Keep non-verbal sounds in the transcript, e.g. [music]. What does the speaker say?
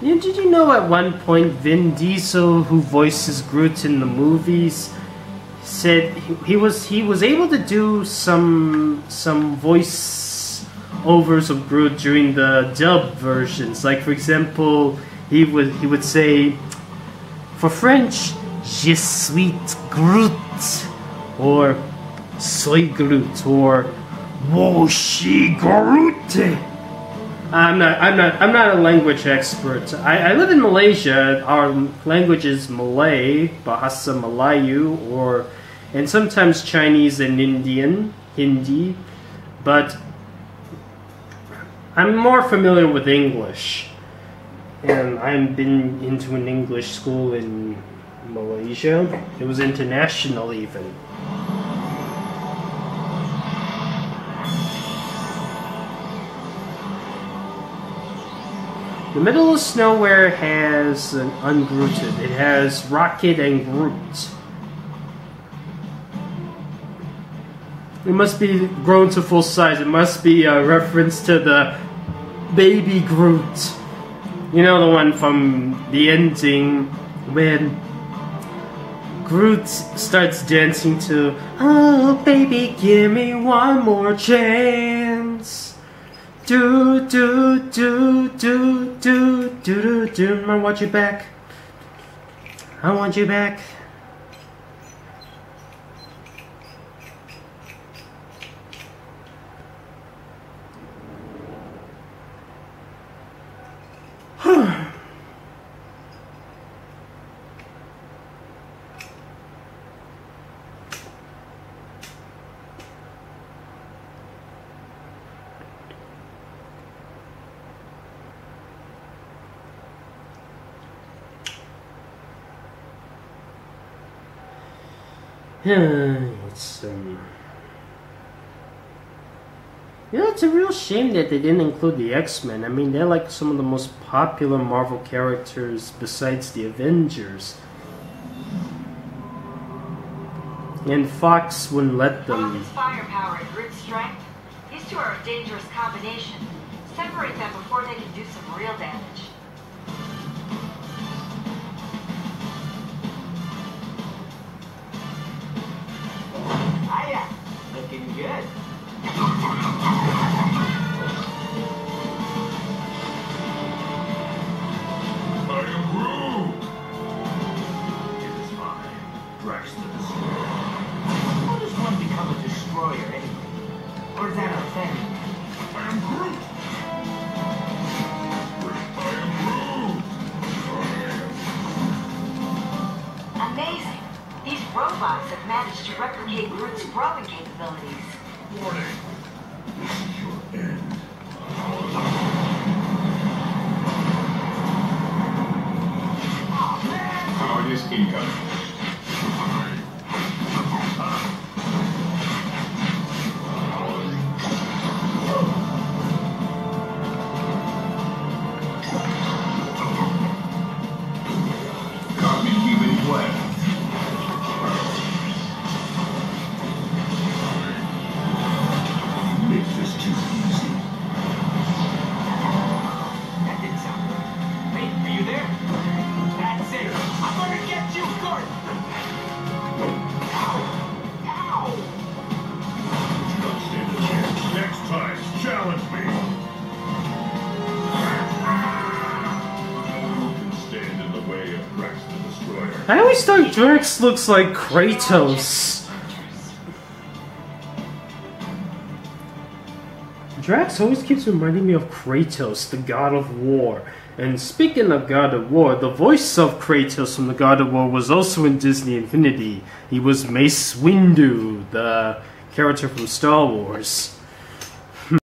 Did you know at one point Vin Diesel, who voices Groot in the movies, said he, he was he was able to do some some voice overs of Groot during the dub versions. Like for example, he would he would say, for French, "Je suis Groot," or "Soy Groot," or "Woshi Groot." I'm not. I'm not. I'm not a language expert. I, I live in Malaysia. Our language is Malay, Bahasa Melayu, or and sometimes Chinese and Indian, Hindi, but I'm more familiar with English. And I've been into an English school in Malaysia. It was international even. The middle of nowhere has an ungrooted. It has Rocket and Groot. It must be grown to full size. It must be a reference to the baby Groot. You know the one from the ending when Groot starts dancing to Oh baby give me one more chance Do do do do do do do do I want you back I want you back it's [sighs] you know, it's a real shame that they didn't include the X Men. I mean, they're like some of the most popular Marvel characters besides the Avengers. And Fox wouldn't let them. Rocket's firepower and strength. These two are a dangerous combination. Separate them before they can do some real damage. Or is a thing? I am Groot! I am Groot! Amazing. These robots have managed to replicate Groot's growing capabilities. Warning! I always thought Drax looks like Kratos. Drax always keeps reminding me of Kratos, the god of war. And speaking of God of War, the voice of Kratos from the God of War was also in Disney Infinity. He was Mace Windu, the character from Star Wars.